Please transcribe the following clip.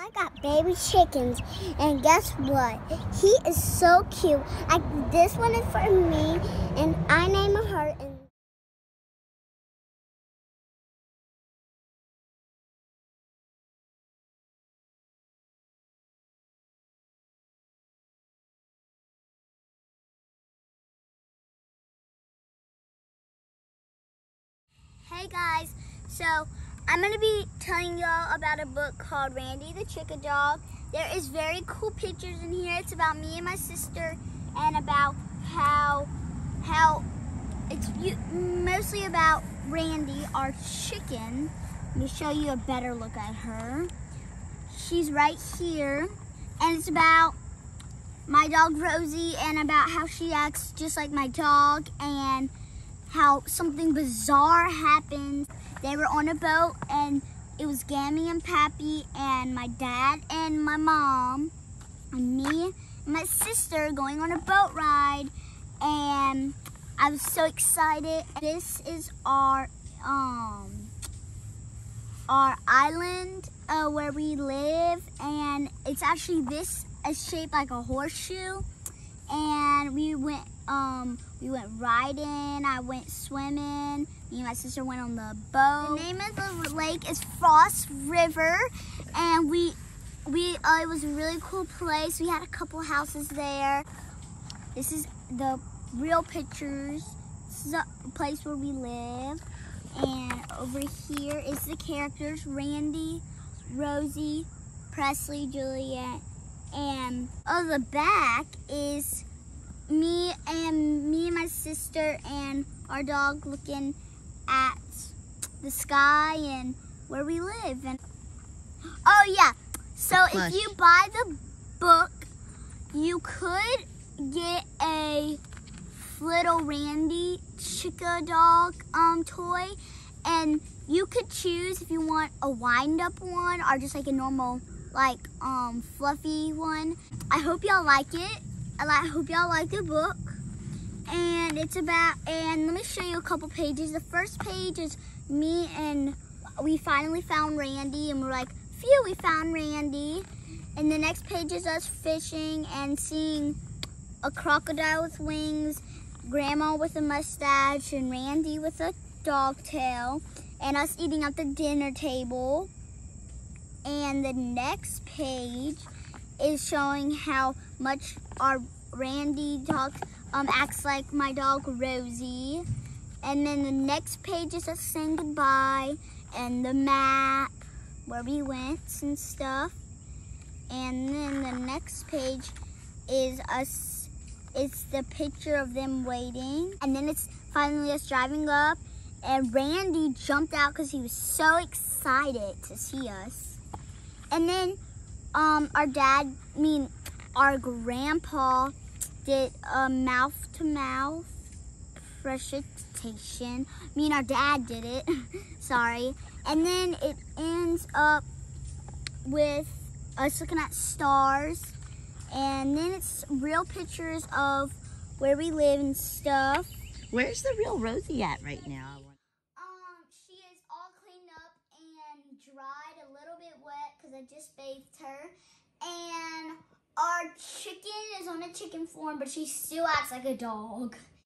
I got baby chickens, and guess what? He is so cute. I, this one is for me, and I name her. And Hey guys, so I'm going to be telling y'all about a book called Randi the Chicka Dog. There is very cool pictures in here. It's about me and my sister and about how, how it's mostly about Randi, our chicken. Let me show you a better look at her. She's right here. And it's about my dog Rosie and about how she acts just like my dog and how something bizarre happened they were on a boat and it was Gammy and Pappy and my dad and my mom and me and my sister going on a boat ride and I was so excited. This is our um our island uh, where we live and it's actually this is shaped like a horseshoe and we went um we went riding i went swimming me and my sister went on the boat. The name of the lake is False River and we we uh, it was a really cool place. We had a couple houses there. This is the real pictures. This is the place where we live. And over here is the characters randi rosie presley juliet and on the back is me and me and my sister and our dog looking at the sky and where we live and oh yeah so if you buy the book you could get a little randi chicka dog um toy and you could choose if you want a wind up one or just like a normal like um fluffy one. I hope y'all like it. I hope y'all like the book. And it's about, and let me show you a couple pages. The first page is me and we finally found Randi and we're like, phew, we found Randi. And the next page is us fishing and seeing a crocodile with wings, grandma with a mustache, and Randi with a dog tail, and us eating at the dinner table. And the next page is showing how much our Randi dog um, acts like my dog Rosie. And then the next page is us saying goodbye and the map where we went and stuff. And then the next page is us, it's the picture of them waiting. And then it's finally us driving up and Randi jumped out because he was so excited to see us. And then um, our dad, I mean, our grandpa did a mouth to mouth recitation. I mean, our dad did it. Sorry. And then it ends up with us looking at stars. And then it's real pictures of where we live and stuff. Where's the real Rosie at right now? dried, a little bit wet because I just bathed her. And our chicken is on a chicken form, but she still acts like a dog.